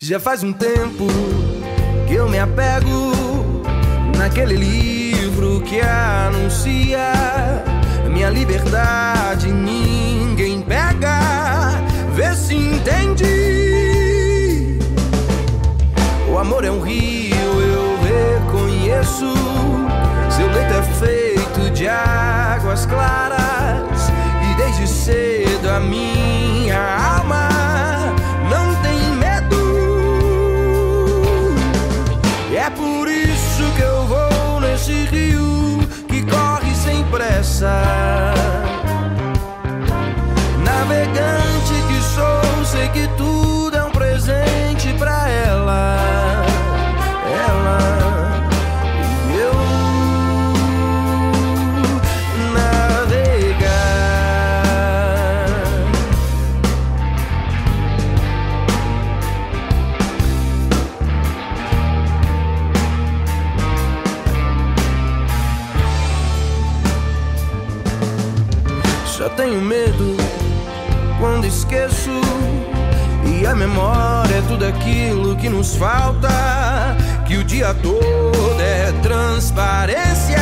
Já faz um tempo que eu me apego naquele livro que anuncia minha liberdade. Ninguém pega, vê se entende. O amor é um rio, eu reconheço. Seu leito é feito de águas claras e desde cedo a minha side. Só tenho medo quando esqueço. E a memória é tudo aquilo que nos falta. Que o dia todo é transparência.